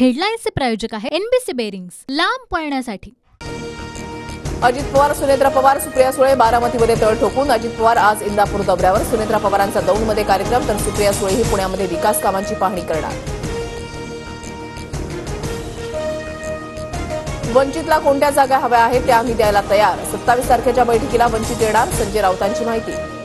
हेडलाईन्सचे प्रायोजक आहे NBC bearings लांब पळण्यासाठी. अजित पवार सुनेत्रा पवार सुप्रिया सुळे बारामतीमध्ये तळ ठोकून अजित पवार आज इंदापूर दौऱ्यावर. सुनेत्रा पवारांचा दौंडमध्ये कार्यक्रम तर सुप्रिया सुळे ही पुण्यामध्ये विकास कामांची पाहणी करणार. वंचितला कोणत्या जागा हव्या आहेत त्या आम्ही द्यायला तयार. सत्तावीस तारखेच्या बैठकीला वंचित येणार संजय राऊतांची माहिती.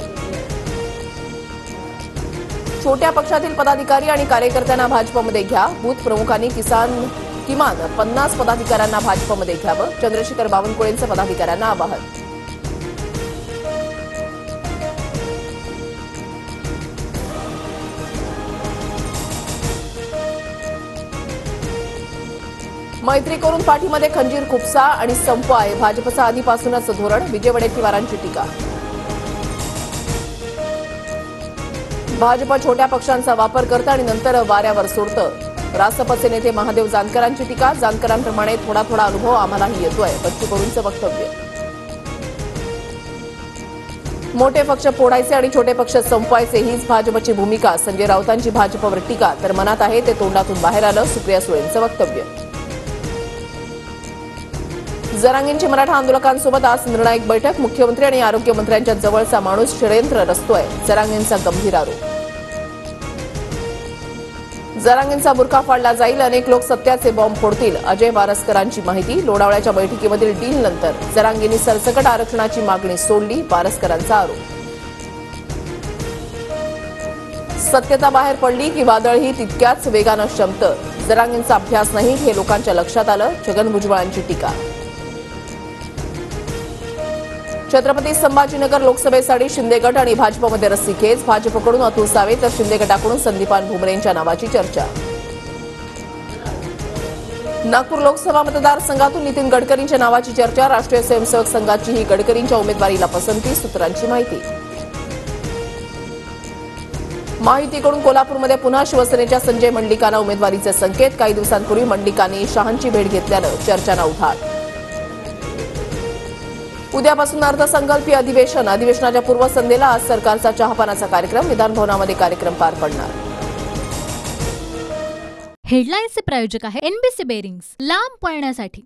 छोट्या पक्षातील पदाधिकारी आणि कार्यकर्त्यांना भाजपमध्ये घ्या. बूथ प्रमुखांनी किसान किमान पन्नास पदाधिकाऱ्यांना भाजपमध्ये घ्यावं. चंद्रशेखर बावनकुळेंचं पदाधिकाऱ्यांना आवाहन. मैत्री करून पाठीमध्ये खंजीर खुपसा आणि संप आहे भाजपचं आधीपासूनच धोरण. विजय वडेट्टीवारांची टीका. भाजप छोट्या पक्षांचा वापर करतं आणि नंतर वाऱ्यावर सोडतं. रासपचे नेते महादेव जानकरांची टीका जानकरांप्रमाणे थोडा थोडा अनुभव आम्हालाही येतोय बच्चू कडूंचं वक्तव्य. मोठे पक्ष फोडायचे आणि छोटे पक्ष संपवायचे हीच भाजपची भूमिका. संजय राऊतांची भाजपवर टीका तर मनात आहे ते तोंडातून बाहेर आलं सुप्रिया सुळेंचं वक्तव्य. जरांगींची मराठा आंदोलकांसोबत आज निर्णायक बैठक मुख्यमंत्री आणि आरोग्यमंत्र्यांच्या जवळचा माणूस षडयंत्र रचतोय. जरांगींचा गंभीर आरोप. जरांगींचा बुरखा फाडला जाईल. अनेक लोक सत्याचे बॉम्ब फोडतील. अजय वारसकरांची माहिती लोणावळ्याच्या बैठकीमधील डील नंतर जरांगींनी सरसकट आरक्षणाची मागणी सोडली वारसकरांचा आरोप. सत्यता बाहेर पडली की वादळ ही तितक्याच वेगानं शमतं जरांगींचा अभ्यास नाही हे लोकांच्या लक्षात आलं छगन भुजबळांची टीका. छत्रपती संभाजीनगर लोकसभेसाठी शिंदे गट आणि भाजपमध्ये रस्सीखेच. भाजपकडून अतुल सावे तर शिंदे गटाकडून संदीपान भुमरेंच्या नावाची चर्चा. नागपूर लोकसभा मतदारसंघातून नितीन गडकरींच्या नावाची चर्चा. राष्ट्रीय स्वयंसेवक संघाचीही गडकरींच्या उमेदवारीला पसंती सूत्रांची माहिती. माहितीकडून कोल्हापूरमध्ये पुन्हा शिवसेनेच्या संजय मंडलिकांना उमेदवारीचे संकेत. काही दिवसांपूर्वी मंडलिकांनी शहांची भेट घेतल्यानं चर्चांना उठाट उद्यापासून अर्थसंकल्पीय अधिवेशन अधिवेशनाच्या पूर्वसंध्येला आज सरकारचा चहापानाचा कार्यक्रम विधानभवनामध्ये कार्यक्रम पार पडणार. हेडलाईन्सचे प्रायोजक आहे एनबीसी बेरिंग्स लांब पळण्यासाठी.